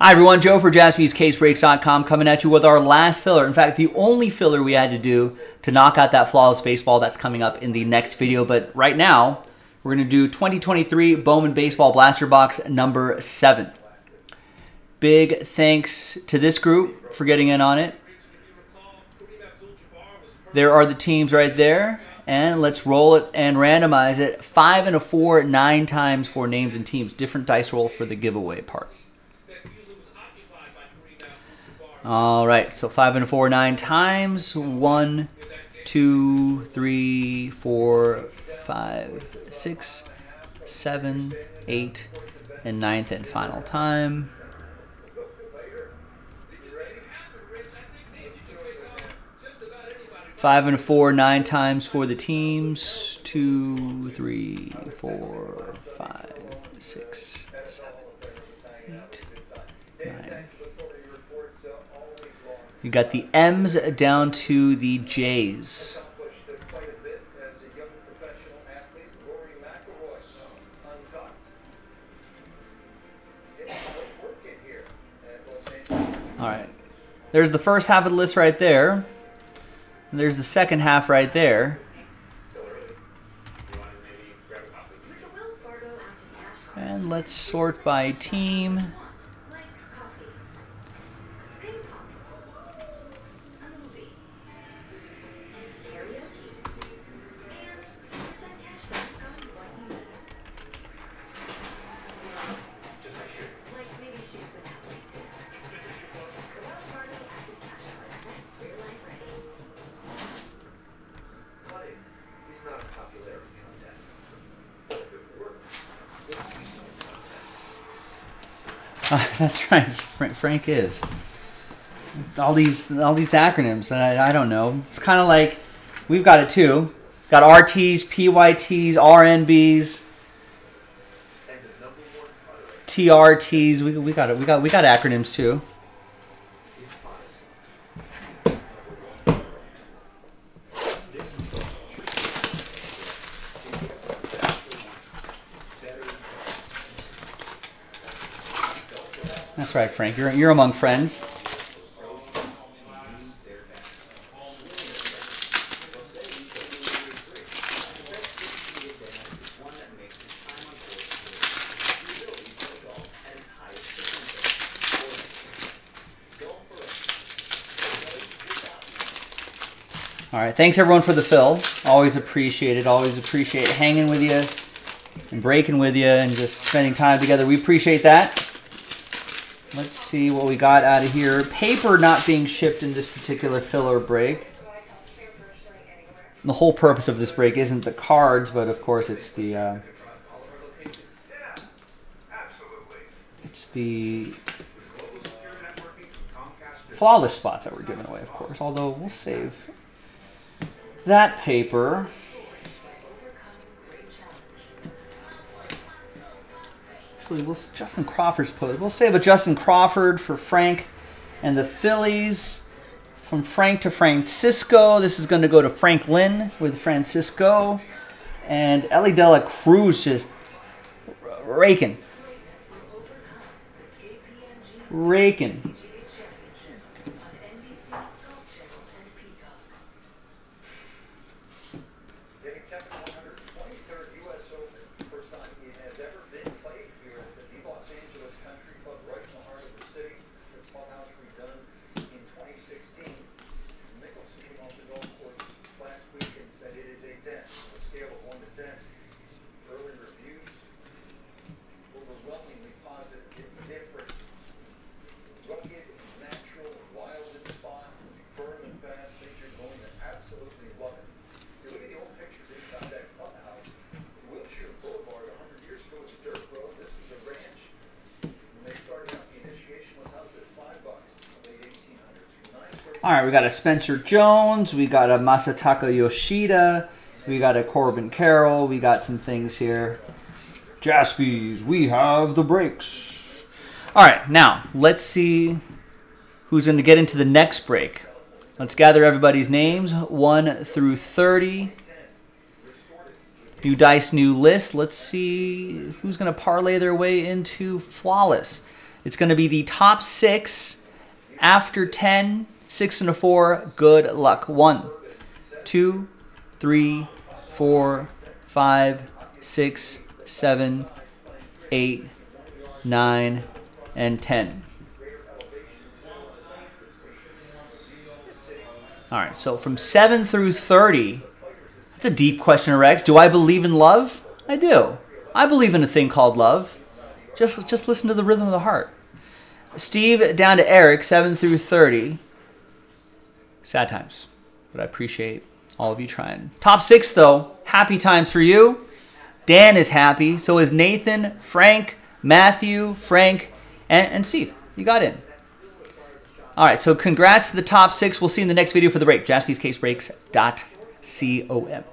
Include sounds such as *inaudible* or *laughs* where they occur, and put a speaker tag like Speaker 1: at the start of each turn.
Speaker 1: Hi everyone, Joe for jaspyscasebreaks.com coming at you with our last filler. In fact, the only filler we had to do to knock out that flawless baseball that's coming up in the next video. But right now, we're going to do 2023 Bowman Baseball Blaster Box number 7. Big thanks to this group for getting in on it. There are the teams right there. And let's roll it and randomize it. Five and a four, nine times for names and teams. Different dice roll for the giveaway part. All right, so five and four, nine times. One, two, three, four, five, six, seven, eight, and ninth and final time. Five and four, nine times for the teams. Two, three, four, five, six, seven, eight, You got the M's down to the J's. All right. There's the first half of the list right there. And there's the second half right there. And let's sort by team. *laughs* That's right. Frank, Frank is. All these all these acronyms, and I, I don't know. It's kind of like we've got it too. Got RTs, PYTs, RNBs, TRTs. We, we got it. We got we got acronyms too. That's right, Frank. You're, you're among friends. All right, thanks everyone for the fill. Always appreciate it. Always appreciate hanging with you and breaking with you and just spending time together. We appreciate that. Let's see what we got out of here. Paper not being shipped in this particular filler break. The whole purpose of this break isn't the cards, but of course it's the uh, it's the flawless spots that were given away, of course. Although we'll save that paper. Actually, we'll Justin Crawford's post. We'll save a Justin Crawford for Frank and the Phillies. From Frank to Francisco. This is going to go to Franklin with Francisco. And Elly De La Cruz just raking. Raking. All right, we got a Spencer Jones, we got a Masataka Yoshida, we got a Corbin Carroll, we got some things here. Jaspys, we have the breaks. All right, now let's see who's going to get into the next break. Let's gather everybody's names, 1 through 30. New dice, new list. Let's see who's going to parlay their way into flawless. It's going to be the top six after 10, six and a four. Good luck. One, two, three, four, five, six, seven, eight, nine, and 10. All right, so from 7 through 30, that's a deep question, Rex. Do I believe in love? I do. I believe in a thing called love. Just, just listen to the rhythm of the heart. Steve down to Eric, 7 through 30. Sad times, but I appreciate all of you trying. Top six, though, happy times for you. Dan is happy. So is Nathan, Frank, Matthew, Frank, and, and Steve. You got in. All right, so congrats to the top six. We'll see you in the next video for the break. JaspysCaseBreaks.com.